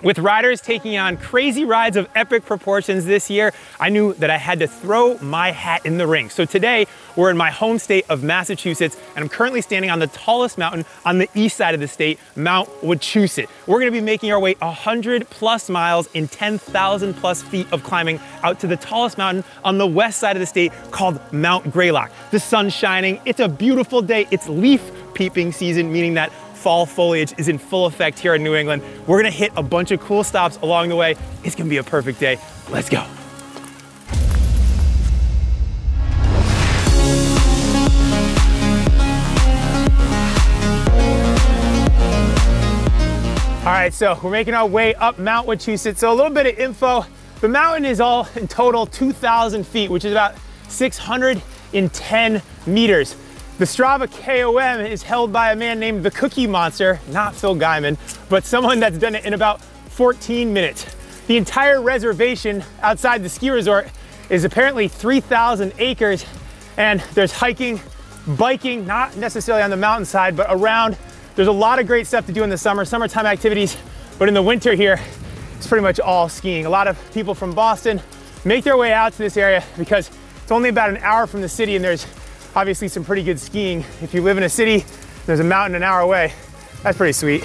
With riders taking on crazy rides of epic proportions this year, I knew that I had to throw my hat in the ring. So today, we're in my home state of Massachusetts, and I'm currently standing on the tallest mountain on the east side of the state, Mount Wachusett. We're gonna be making our way 100 plus miles in 10,000 plus feet of climbing out to the tallest mountain on the west side of the state called Mount Greylock. The sun's shining, it's a beautiful day, it's leaf peeping season, meaning that fall foliage is in full effect here in New England. We're gonna hit a bunch of cool stops along the way. It's gonna be a perfect day. Let's go. All right, so we're making our way up Mount Wachusett. So a little bit of info. The mountain is all in total 2,000 feet, which is about 610 meters. The Strava KOM is held by a man named the Cookie Monster, not Phil Gaimon, but someone that's done it in about 14 minutes. The entire reservation outside the ski resort is apparently 3,000 acres, and there's hiking, biking, not necessarily on the mountainside, but around. There's a lot of great stuff to do in the summer, summertime activities, but in the winter here, it's pretty much all skiing. A lot of people from Boston make their way out to this area because it's only about an hour from the city and there's obviously some pretty good skiing. If you live in a city, there's a mountain an hour away. That's pretty sweet.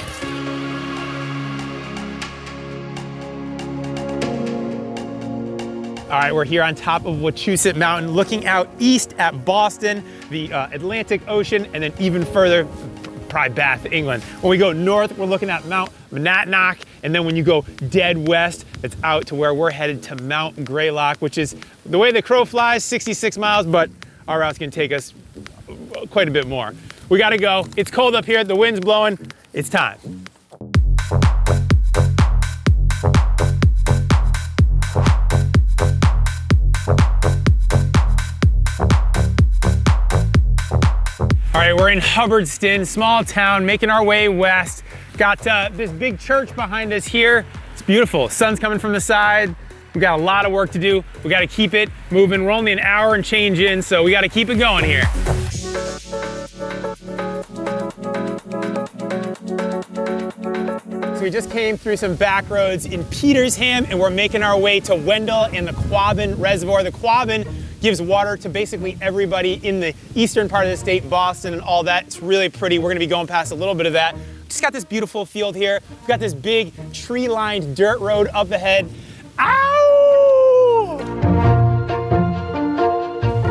All right, we're here on top of Wachusett Mountain, looking out east at Boston, the uh, Atlantic Ocean, and then even further, probably Bath, England. When we go north, we're looking at Mount Monadnock, and then when you go dead west, it's out to where we're headed to Mount Greylock, which is the way the crow flies, 66 miles, but our route's gonna take us quite a bit more. We gotta go. It's cold up here, the wind's blowing. It's time. All right, we're in Hubbardston, small town, making our way west. Got uh, this big church behind us here. It's beautiful. Sun's coming from the side. We got a lot of work to do. We got to keep it moving. We're only an hour and change in, so we got to keep it going here. So we just came through some back roads in Petersham and we're making our way to Wendell and the Quabbin Reservoir. The Quabbin gives water to basically everybody in the eastern part of the state, Boston and all that. It's really pretty. We're gonna be going past a little bit of that. Just got this beautiful field here. We've got this big tree-lined dirt road up ahead. Ow!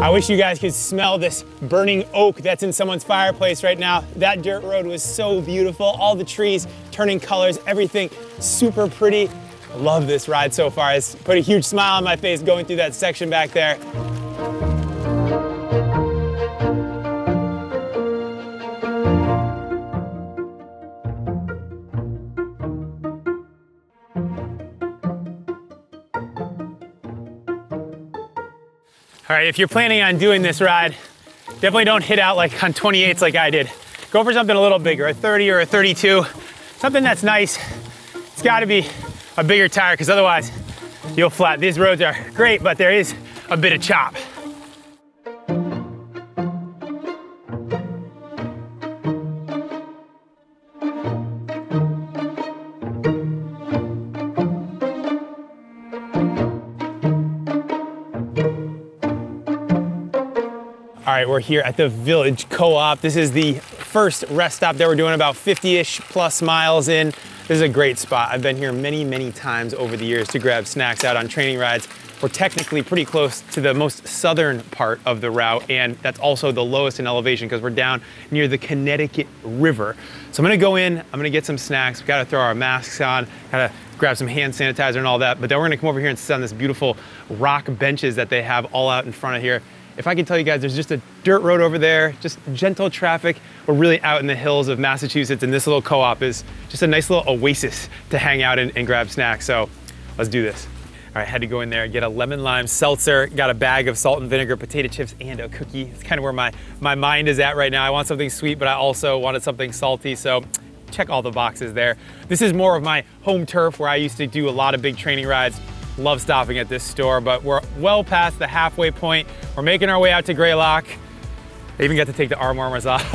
I wish you guys could smell this burning oak that's in someone's fireplace right now. That dirt road was so beautiful. All the trees turning colors, everything super pretty. Love this ride so far. It's put a huge smile on my face going through that section back there. All right, if you're planning on doing this ride, definitely don't hit out like on 28s like I did. Go for something a little bigger, a 30 or a 32, something that's nice. It's gotta be a bigger tire because otherwise you'll flat. These roads are great, but there is a bit of chop. We're here at the Village Co-op. This is the first rest stop that we're doing about 50-ish plus miles in. This is a great spot. I've been here many, many times over the years to grab snacks out on training rides. We're technically pretty close to the most southern part of the route, and that's also the lowest in elevation because we're down near the Connecticut River. So I'm gonna go in, I'm gonna get some snacks. We gotta throw our masks on, gotta grab some hand sanitizer and all that, but then we're gonna come over here and sit on this beautiful rock benches that they have all out in front of here. If I can tell you guys, there's just a dirt road over there, just gentle traffic. We're really out in the hills of Massachusetts, and this little co-op is just a nice little oasis to hang out and, and grab snacks. So let's do this. All right, I had to go in there, and get a lemon lime seltzer, got a bag of salt and vinegar potato chips and a cookie. It's kind of where my, my mind is at right now. I want something sweet, but I also wanted something salty. So check all the boxes there. This is more of my home turf where I used to do a lot of big training rides. Love stopping at this store, but we're well past the halfway point. We're making our way out to Greylock. I even got to take the arm warmers off.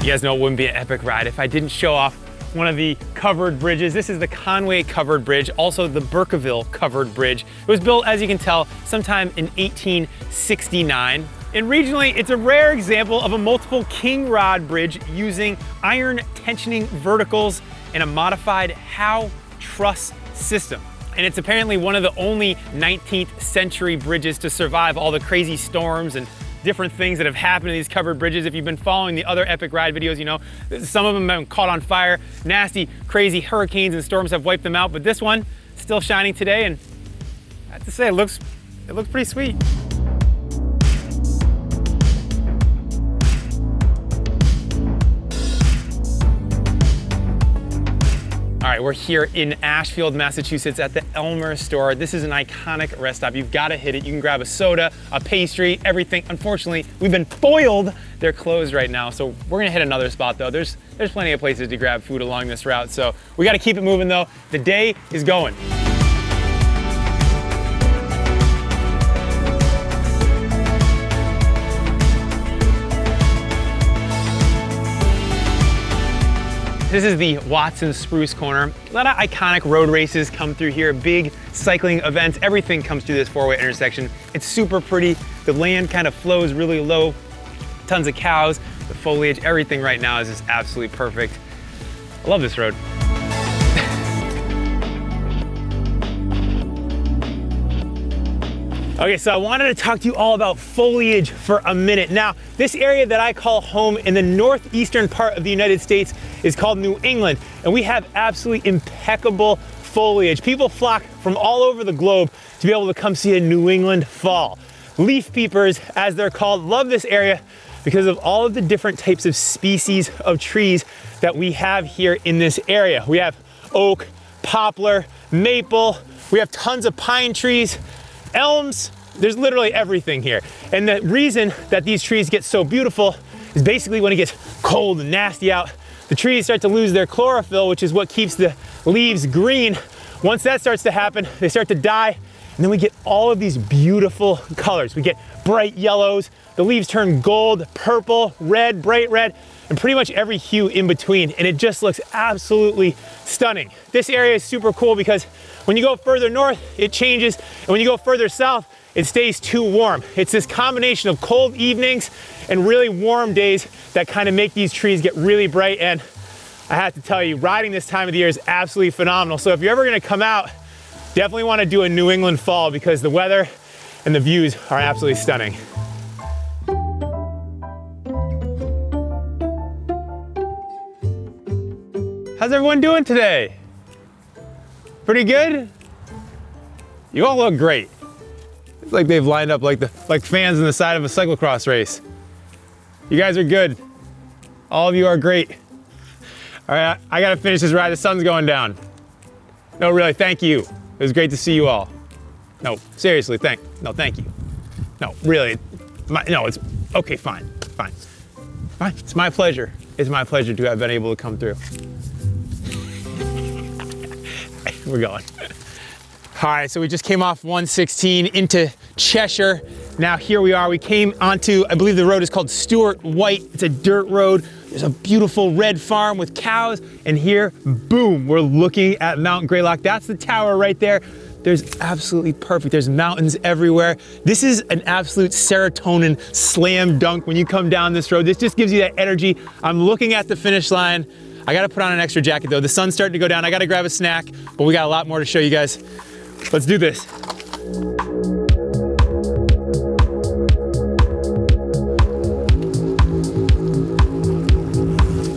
you guys know it wouldn't be an epic ride if I didn't show off one of the covered bridges. This is the Conway covered bridge, also the Burkeville covered bridge. It was built, as you can tell, sometime in 1869. And regionally, it's a rare example of a multiple king rod bridge using iron tensioning verticals and a modified Howe truss system. And it's apparently one of the only 19th century bridges to survive all the crazy storms and different things that have happened to these covered bridges. If you've been following the other epic ride videos, you know, some of them have been caught on fire. Nasty, crazy hurricanes and storms have wiped them out, but this one still shining today. And I have to say, it looks, it looks pretty sweet. All right, we're here in Ashfield, Massachusetts at the Elmer store. This is an iconic rest stop. You've got to hit it. You can grab a soda, a pastry, everything. Unfortunately, we've been foiled. They're closed right now, so we're gonna hit another spot though. There's, there's plenty of places to grab food along this route, so we gotta keep it moving though. The day is going. This is the Watson Spruce Corner. A lot of iconic road races come through here, big cycling events, everything comes through this four-way intersection. It's super pretty. The land kind of flows really low, tons of cows, the foliage, everything right now is just absolutely perfect. I love this road. Okay, so I wanted to talk to you all about foliage for a minute. Now, this area that I call home in the northeastern part of the United States is called New England, and we have absolutely impeccable foliage. People flock from all over the globe to be able to come see a New England fall. Leaf peepers, as they're called, love this area because of all of the different types of species of trees that we have here in this area. We have oak, poplar, maple, we have tons of pine trees, elms, there's literally everything here. And the reason that these trees get so beautiful is basically when it gets cold and nasty out, the trees start to lose their chlorophyll, which is what keeps the leaves green. Once that starts to happen, they start to die, and then we get all of these beautiful colors. We get bright yellows, the leaves turn gold, purple, red, bright red, and pretty much every hue in between. And it just looks absolutely stunning. This area is super cool because when you go further north, it changes. And when you go further south, it stays too warm. It's this combination of cold evenings and really warm days that kind of make these trees get really bright. And I have to tell you, riding this time of the year is absolutely phenomenal. So if you're ever gonna come out, definitely wanna do a New England fall because the weather and the views are absolutely stunning. How's everyone doing today? Pretty good? You all look great. It's like they've lined up like the like fans on the side of a cyclocross race. You guys are good. All of you are great. All right, I, I gotta finish this ride. The sun's going down. No, really, thank you. It was great to see you all. No, seriously, thank, no, thank you. No, really, my, no, it's, okay, fine, fine. Fine, it's my pleasure. It's my pleasure to have been able to come through. We're going. All right, so we just came off 116 into Cheshire. Now here we are, we came onto, I believe the road is called Stuart White. It's a dirt road. There's a beautiful red farm with cows. And here, boom, we're looking at Mount Greylock. That's the tower right there. There's absolutely perfect. There's mountains everywhere. This is an absolute serotonin slam dunk when you come down this road. This just gives you that energy. I'm looking at the finish line. I gotta put on an extra jacket though. The sun's starting to go down. I gotta grab a snack, but we got a lot more to show you guys. Let's do this.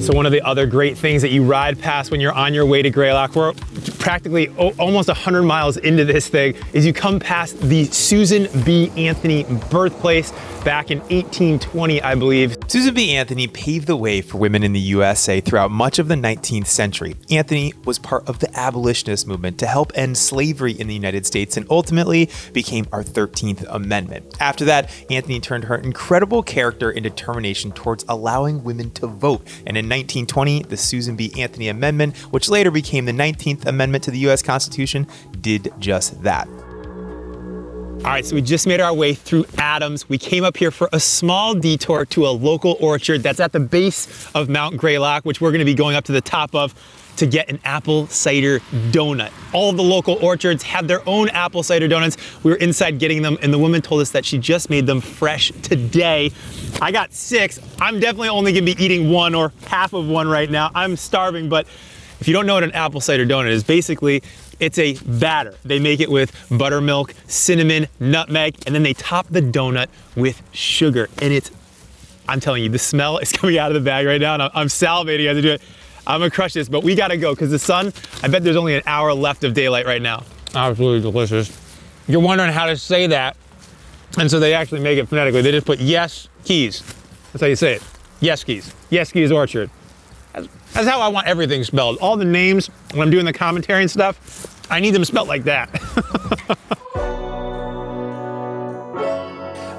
So one of the other great things that you ride past when you're on your way to Greylock, we're practically almost 100 miles into this thing, is you come past the Susan B. Anthony birthplace back in 1820, I believe. Susan B. Anthony paved the way for women in the USA throughout much of the 19th century. Anthony was part of the abolitionist movement to help end slavery in the United States and ultimately became our 13th Amendment. After that, Anthony turned her incredible character and determination towards allowing women to vote. And in 1920, the Susan B. Anthony Amendment, which later became the 19th Amendment to the US Constitution, did just that. All right, so we just made our way through Adams. We came up here for a small detour to a local orchard that's at the base of Mount Greylock, which we're gonna be going up to the top of to get an apple cider donut. All the local orchards have their own apple cider donuts. We were inside getting them and the woman told us that she just made them fresh today. I got six. I'm definitely only gonna be eating one or half of one right now. I'm starving, but if you don't know what an apple cider donut is, basically it's a batter. They make it with buttermilk, cinnamon, nutmeg, and then they top the donut with sugar. And it's, I'm telling you, the smell is coming out of the bag right now, and I'm, I'm salivating as I do it. I'm gonna crush this, but we gotta go because the sun, I bet there's only an hour left of daylight right now. Absolutely delicious. You're wondering how to say that, and so they actually make it phonetically. They just put yes keys. That's how you say it. Yes keys. Yes keys orchard. That's, how I want everything spelled. All the names when I'm doing the commentary and stuff, I need them spelled like that.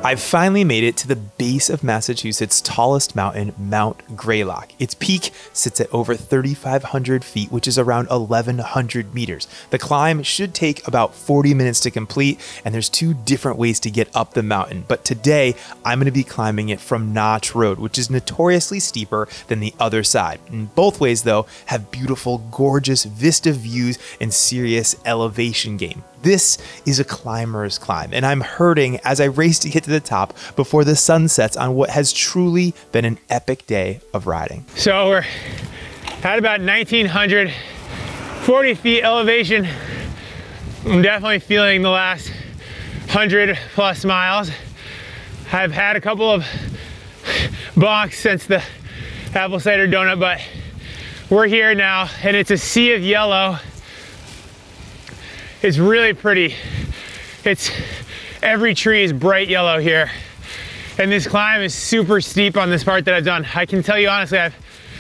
I've finally made it to the base of Massachusetts' tallest mountain, Mount Greylock. Its peak sits at over 3,500 feet, which is around 1,100 meters. The climb should take about 40 minutes to complete, and there's two different ways to get up the mountain. But today, I'm going to be climbing it from Notch Road, which is notoriously steeper than the other side. And both ways, though, have beautiful, gorgeous vista views and serious elevation gain. This is a climber's climb, and I'm hurting as I race to get to the top before the sun sets on what has truly been an epic day of riding. So we're at about 1940 feet elevation. I'm definitely feeling the last 100 plus miles. I've had a couple of bonks since the apple cider donut, but we're here now and it's a sea of yellow it's really pretty. It's every tree is bright yellow here. And this climb is super steep on this part that I've done. I can tell you honestly, I've,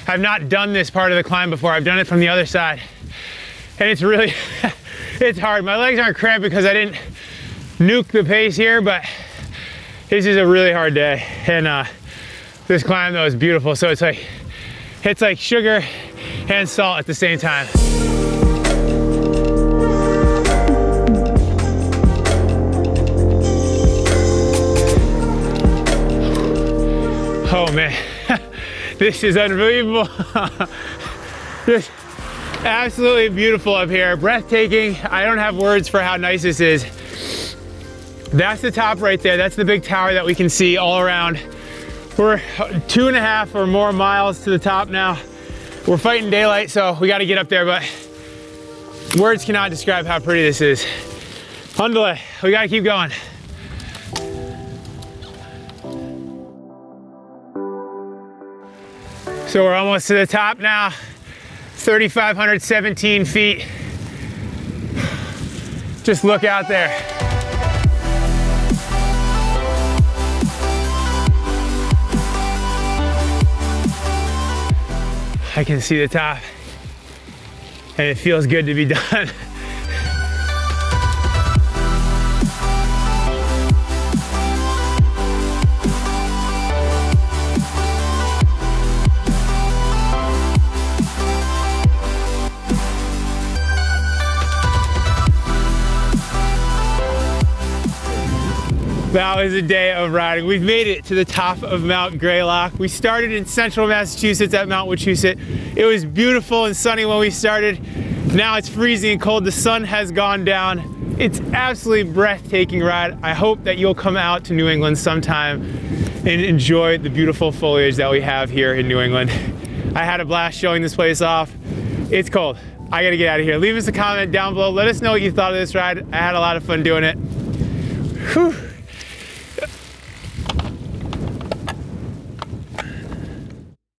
I've not done this part of the climb before. I've done it from the other side. And it's really, it's hard. My legs aren't cramped because I didn't nuke the pace here, but this is a really hard day. And uh, this climb though is beautiful. So it's like, it's like sugar and salt at the same time. Oh man, this is unbelievable. Just absolutely beautiful up here, breathtaking. I don't have words for how nice this is. That's the top right there. That's the big tower that we can see all around. We're two and a half or more miles to the top now. We're fighting daylight, so we gotta get up there, but words cannot describe how pretty this is. Hundle, we gotta keep going. So we're almost to the top now, 3,517 feet. Just look out there. I can see the top and it feels good to be done. That was a day of riding. We've made it to the top of Mount Greylock. We started in central Massachusetts at Mount Wachusett. It was beautiful and sunny when we started. Now it's freezing and cold. The sun has gone down. It's absolutely breathtaking ride. I hope that you'll come out to New England sometime and enjoy the beautiful foliage that we have here in New England. I had a blast showing this place off. It's cold. I gotta get out of here. Leave us a comment down below. Let us know what you thought of this ride. I had a lot of fun doing it. Whew.